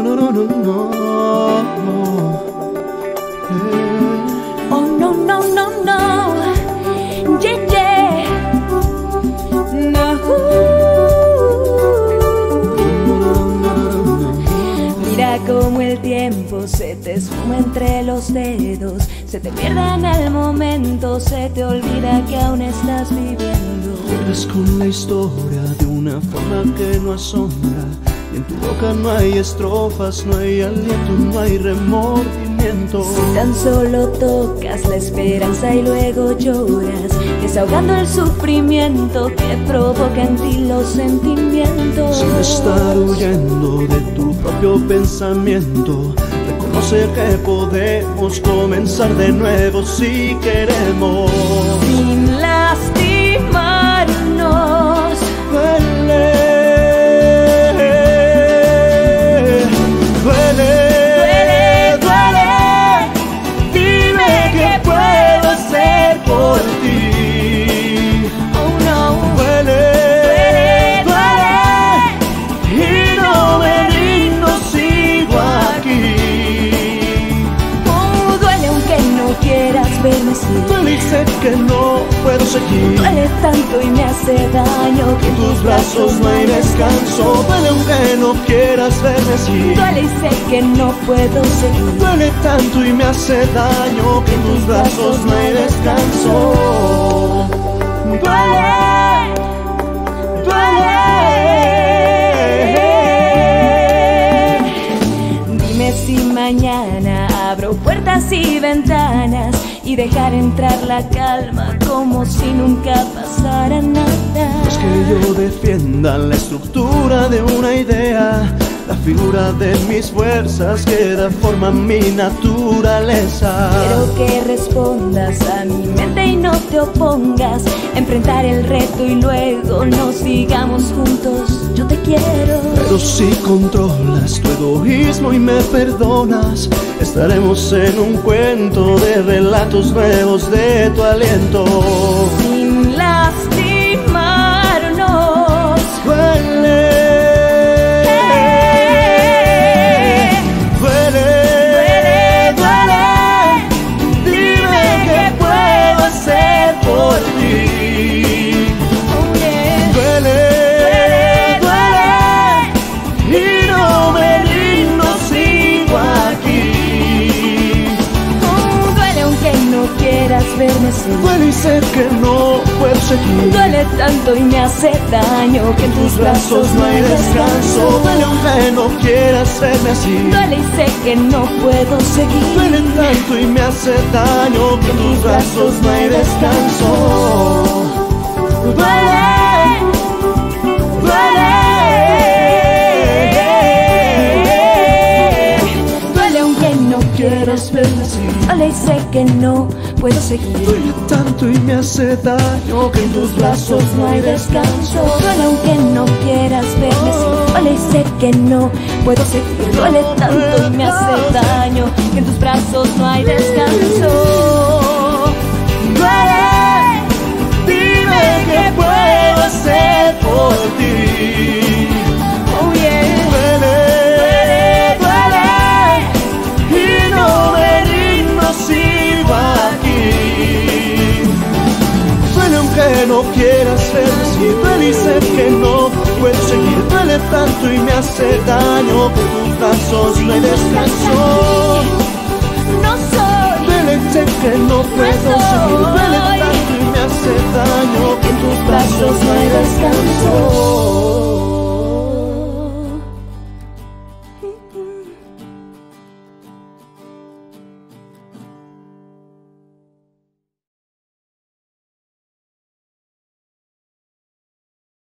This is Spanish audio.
no, no, no, no, no. No no no no, yeah yeah, no. Mira cómo el tiempo se te suma entre los dedos, se te pierde en el momento, se te olvida que aún estás viviendo. Corres con la historia de una forma que no asombra. Y en tu boca no hay estrofas, no hay aliento, no hay remordimiento. Si tan solo tocas la esperanza y luego lloras, desahogando el sufrimiento que provoca en ti los sentimientos. Sin estar huyendo de tu propio pensamiento, reconoce que podemos comenzar de nuevo si queremos. Sin lastimarnos. Duele y sé que no puedo seguir. Duele tanto y me hace daño que En tus brazos no hay descanso. Duele aunque no quieras verme así. Duele y sé que no puedo seguir. Duele tanto y me hace daño que en tus brazos no hay descanso. Dime si mañana abro puertas y ventanas y dejar entrar la calma como si nunca pasara nada. Es que yo defienda la estructura de una idea, figura de mis fuerzas que da forma a mi naturaleza. Quiero que respondas a mi mente y no te opongas. Enfrentar el reto y luego nos digamos juntos, yo te quiero. Pero si controlas tu egoísmo y me perdonas, estaremos en un cuento de relatos nuevos de tu aliento. Duele tanto y me hace daño que en tus brazos no hay descanso. Duele aunque no quieras verme así. Duele y sé que no puedo seguir. Duele tanto y me hace daño que en tus brazos no hay descanso. Duele, duele. Verme así. Duele y sé que no puedo seguir. Duele tanto y me hace daño que en tus brazos no hay descanso. Duele aunque no quieras verme así. Duele y sé que no puedo seguir. Duele tanto y me hace daño que en tus brazos no hay descanso. Aunque no quieras verme así, duele y sé que no puedo seguir. Duele tanto y me hace daño que tus brazos no hay descanso. no soy. Duele que no puedo seguir, duele tanto y me hace daño que tus brazos no hay.